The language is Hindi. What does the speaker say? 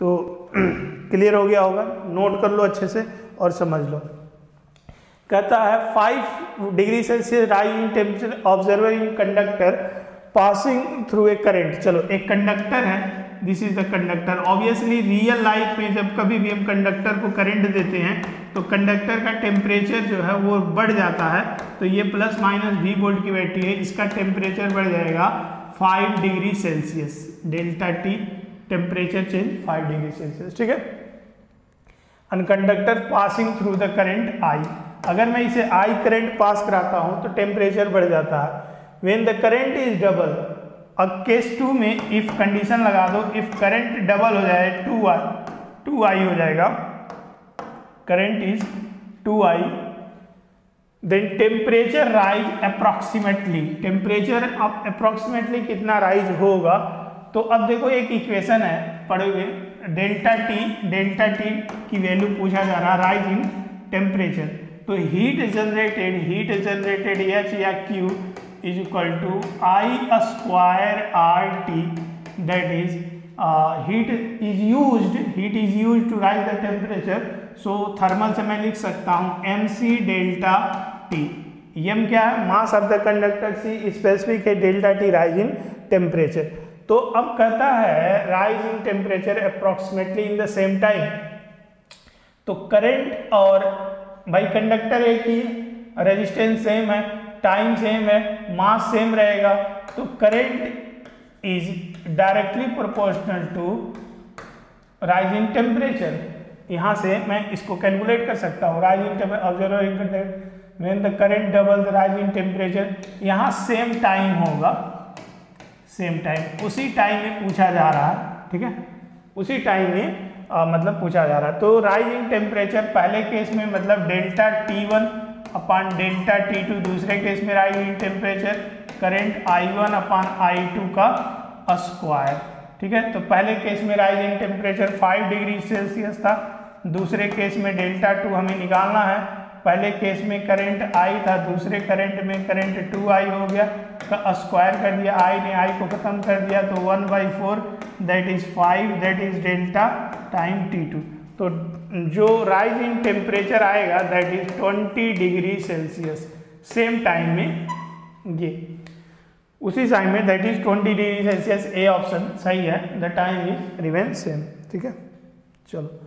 तो क्लियर हो गया होगा। नोट कर लो अच्छे से और समझ लो। कहता है five degree Celsius rise in temperature observer in conductor passing through a current चलो, एक कंडक्टर है this is the conductor obviously real life में जब कभी भी हम कंडक्टर को करंट देते हैं तो कंडक्टर का टेम्परेचर जो है वो बढ़ जाता है। तो ये प्लस माइनस वी वोल्ट की बैटरी है, इसका टेम्परेचर बढ़ जाएगा five degree Celsius delta T temperature change five degree Celsius ठीक है? In conductor passing through the current I अगर मैं इसे आई करंट पास कराता हूँ तो टेम्परेचर बढ़ जाता है। When the current is double अब केस टू में इफ़ कंडीशन लगा दो इफ़ करंट डबल हो जाए टू आई टू आई हो जाएगा। Current is two I then temperature rise approximately temperature approximately कितना राइज होगा? तो अब देखो एक इक्वेशन है, पढ़े हुए। डेल्टा टी डेल्टा टी की वैल्यू पूछा जा रहा राइज इन टेम्परेचर तो heat generated heat generated H या Q is equal to I square R T that is heat is use heat is use to rise the temperature so thermal से मैं लिख सकता हूँ M C delta T M क्या है? Mass of the conductor C specific है delta T rise in temperature तो अब कहता है rise in temperature approximately in the same time तो करंट और भाई कंडक्टर एक ही रेजिस्टेंस सेम है टाइम सेम है मास सेम रहेगा। तो current is directly proportional to rise in temperature यहाँ से मैं इसको कैलकुलेट कर सकता हूँ। Rise in the current double the rise in temperature यहाँ सेम टाइम होगा। सेम टाइम उसी टाइम में पूछा जा रहा है ठीक है? उसी टाइम में आ, मतलब पूछा जा रहा। है तो राइजिंग टेम्परेचर पहले केस में मतलब delta T one upon delta T two दूसरे केस में rising temperature current I one upon I two का स्क्वायर ठीक है? तो पहले केस में rising temperature five degree Celsius था। दूसरे केस में डेल्टा टू हमें निकालना है। पहले केस में करंट आई था दूसरे करंट में करंट टू आई हो गया। का स्क्वायर कर दिया आई ने आई को खत्म कर दिया तो one by four that is five that is delta time T two तो जो राइज इन टेम्परेचर आएगा that is twenty degree Celsius same time में ये. उसी टाइम में that is twenty degree Celsius A option सही है. The time is given same ठीक है? चलो.